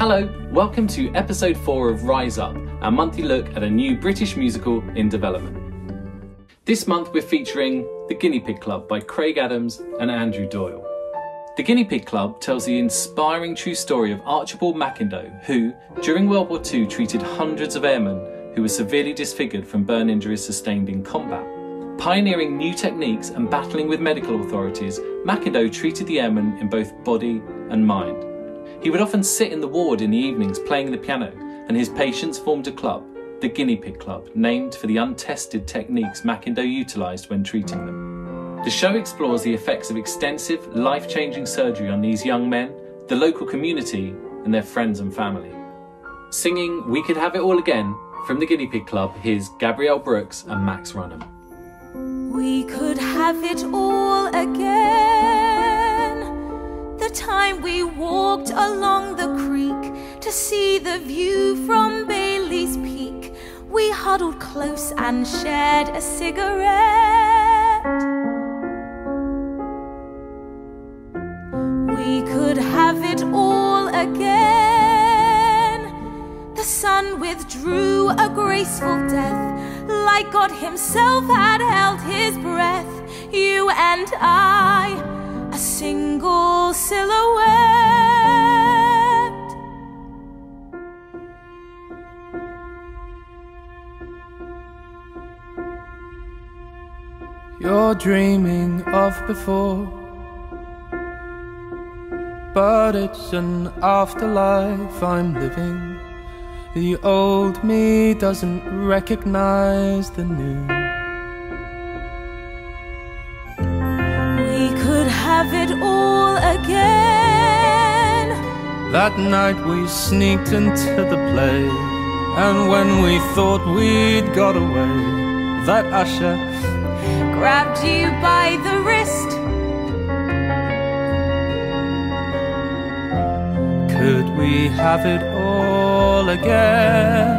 Hello, welcome to episode 4 of Rise Up, our monthly look at a new British musical in development. This month we're featuring The Guinea Pig Club by Craig Adams and Andrew Doyle. The Guinea Pig Club tells the inspiring true story of Archibald McIndoe, who, during World War II, treated hundreds of airmen who were severely disfigured from burn injuries sustained in combat. Pioneering new techniques and battling with medical authorities, McIndoe treated the airmen in both body and mind. He would often sit in the ward in the evenings playing the piano, and his patients formed a club, the Guinea Pig Club, named for the untested techniques McIndoe utilised when treating them. The show explores the effects of extensive, life changing surgery on these young men, the local community, and their friends and family. Singing We Could Have It All Again from the Guinea Pig Club, here's Gabrielle Brooks and Max Runham. We could have it all again. Time we walked along the creek to see the view from Bailey's Peak. We huddled close and shared a cigarette. We could have it all again. The sun withdrew a graceful death like God Himself had held His breath. You and I, single silhouette. You're dreaming of before, but it's an afterlife I'm living. The old me doesn't recognize the new. Again. That night we sneaked into the play, and when we thought we'd got away, that usher Grabbed you by the wrist. could we have it all again?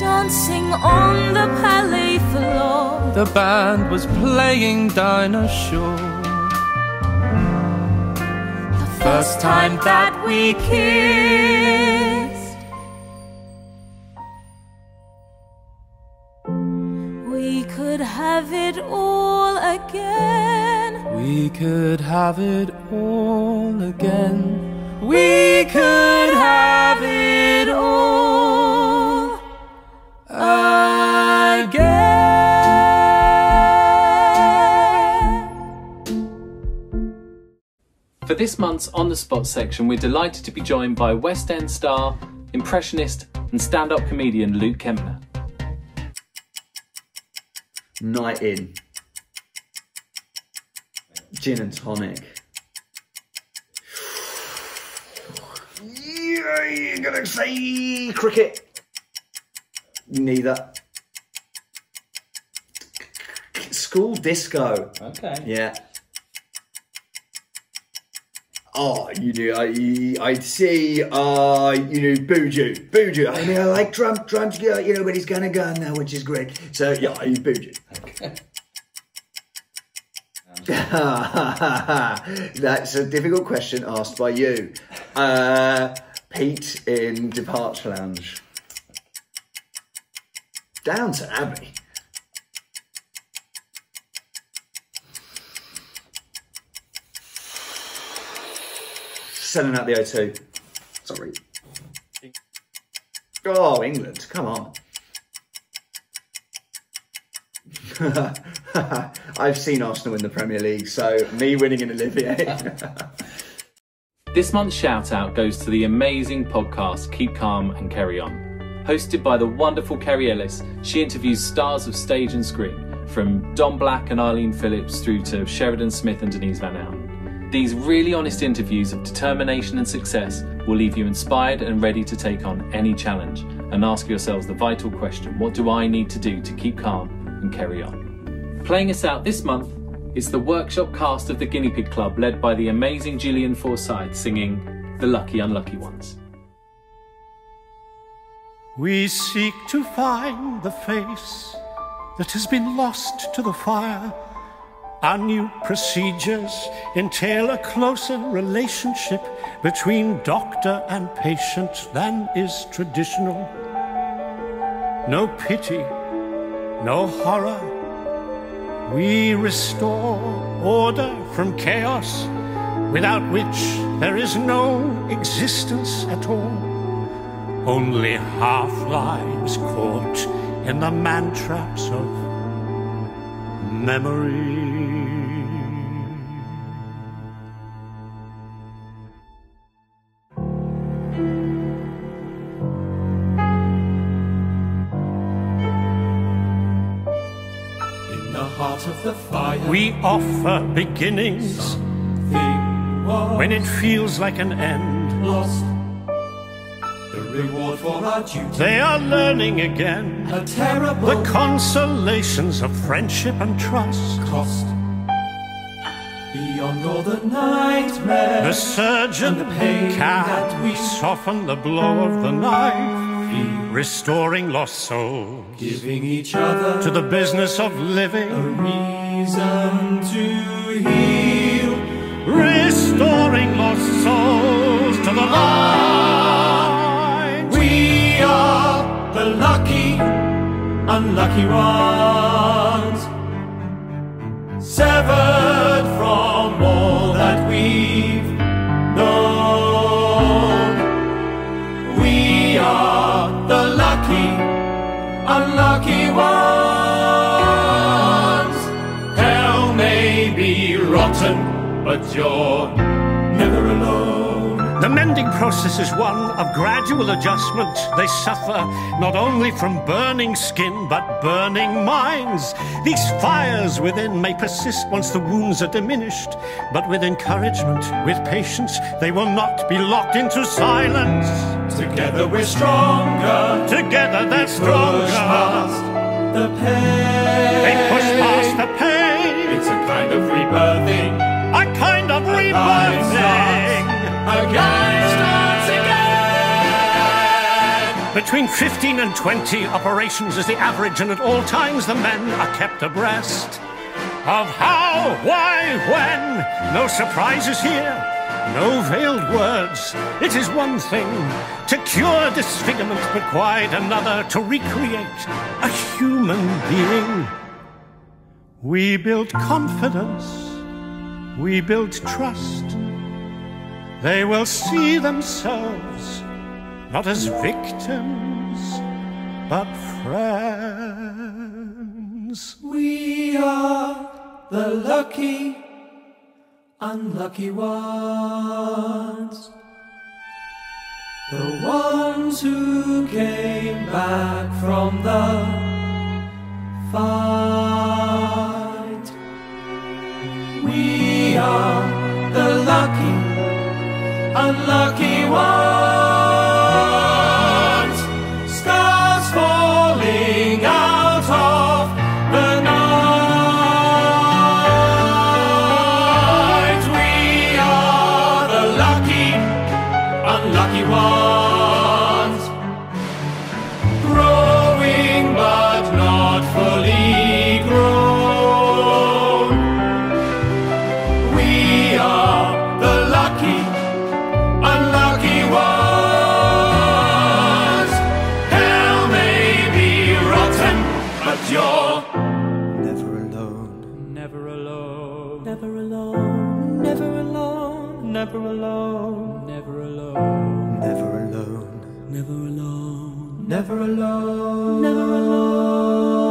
Dancing on the palais floor. The band was playing Dinah Shore. First time that we kissed. We could have it all again. We could have it all again. We could have it all For this month's On the Spot section, we're delighted to be joined by West End star, impressionist, and stand up comedian Luke Kempner. Night in. Gin and tonic. Yeah, you're gonna say cricket. Neither. School disco. Okay. Yeah. Oh, you know, I, I'd say, uh, you know, Booju, Booju. I mean, I like Trump, Trump's, you know, but he's kind of gone now, which is great. So, yeah, I Booju. That's a difficult question asked by you. Uh, Pete in Departure Lounge. Downton Abbey. Selling out the O2. Sorry. Oh, England, come on. I've seen Arsenal win the Premier League, so me winning in Olivier. This month's shout out goes to the amazing podcast Keep Calm and Carry On. Hosted by the wonderful Kerry Ellis, she interviews stars of stage and screen, from Don Black and Arlene Phillips through to Sheridan Smith and Denise Van Outen. These really honest interviews of determination and success will leave you inspired and ready to take on any challenge and ask yourselves the vital question what do I need to do to keep calm and carry on? Playing us out this month is the workshop cast of the Guinea Pig Club led by the amazing Julian Forsyth singing The Lucky Unlucky Ones. We seek to find the face that has been lost to the fire Our new procedures entail a closer relationship between doctor and patient than is traditional. No pity, no horror. We restore order from chaos, without which there is no existence at all. Only half lives caught in the man traps of memory. In the heart of the fire, We offer beginnings when it feels like an end. Lost Reward for our duty, They are learning again a terrible the consolations of friendship and trust. cost. Beyond all the nightmares, The surgeon the pain can that we soften the blow of the knife, feel, restoring lost souls giving each other to the business of living. a reason to heal. restoring lost souls to the light. Unlucky ones, severed from all that we've known. We are the lucky, unlucky ones. Hell may be rotten, but you're. The mending process is one of gradual adjustment. They suffer not only from burning skin, but burning minds. These fires within may persist once the wounds are diminished. But with encouragement, with patience, they will not be locked into silence. Together we're stronger. Together they're Push stronger. past the pain. Between 15 and 20 operations is the average, and at all times the men are kept abreast of how, why, when. No surprises here, no veiled words. It is one thing to cure disfigurement, but quite another to recreate a human being. We build confidence, we build trust. They will see themselves not as victims, but friends. We are the lucky, unlucky ones. The ones who came back from the fight. We are the lucky, unlucky alone. Never alone.